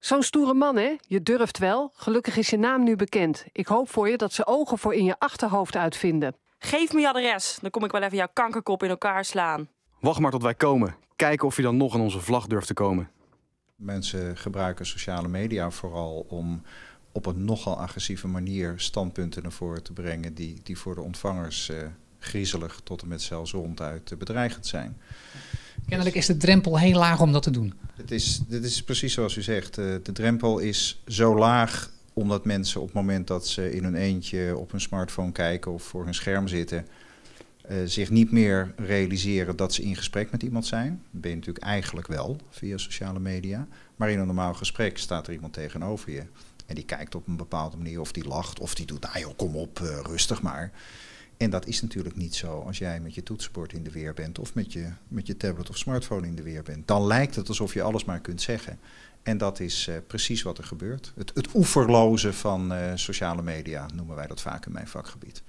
Zo'n stoere man, hè? Je durft wel. Gelukkig is je naam nu bekend. Ik hoop voor je dat ze ogen voor in je achterhoofd uitvinden. Geef me je adres, dan kom ik wel even jouw kankerkop in elkaar slaan. Wacht maar tot wij komen. Kijken of je dan nog aan onze vlag durft te komen. Mensen gebruiken sociale media vooral om op een nogal agressieve manier standpunten naar voren te brengen die, die voor de ontvangers eh, griezelig tot en met zelfs ronduit eh, bedreigend zijn. Kennelijk is de drempel heel laag om dat te doen. Het is, dit is precies zoals u zegt. eh, de drempel is zo laag omdat mensen op het moment dat ze in hun eentje op hun smartphone kijken of voor hun scherm zitten, eh, zich niet meer realiseren dat ze in gesprek met iemand zijn. Dat ben je natuurlijk eigenlijk wel via sociale media. Maar in een normaal gesprek staat er iemand tegenover je. En die kijkt op een bepaalde manier of die lacht of die doet, nou kom op, eh, rustig maar. En dat is natuurlijk niet zo als jij met je toetsenbord in de weer bent of met je, met je tablet of smartphone in de weer bent. Dan lijkt het alsof je alles maar kunt zeggen. En dat is eh, precies wat er gebeurt. Het, het oeverloze van eh, sociale media noemen wij dat vaak in mijn vakgebied.